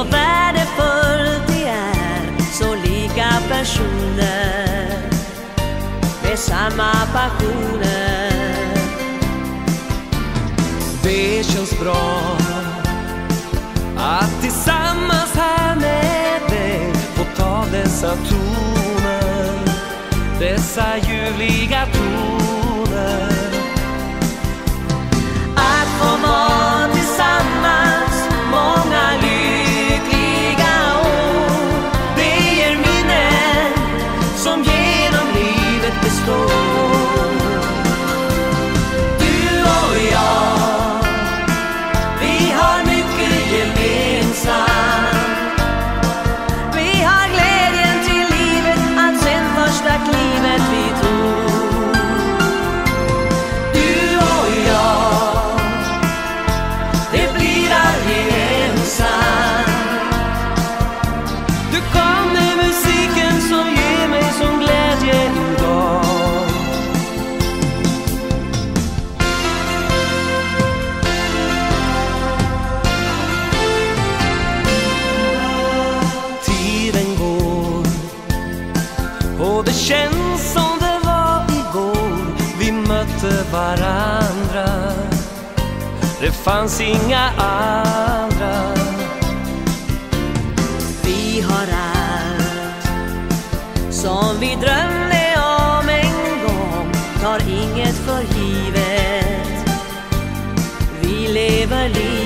Så värdefullt det är. Så lika personer Med samma passioner. Det känns bra att tillsammans här med dig få ta dessa toner Dessa ljuvliga toner. Känns som det var igår. Vi mötte varandra. Det fanns inga andra. Vi har allt som vi drömde om en gång. Tar inget för givet. Vi lever livet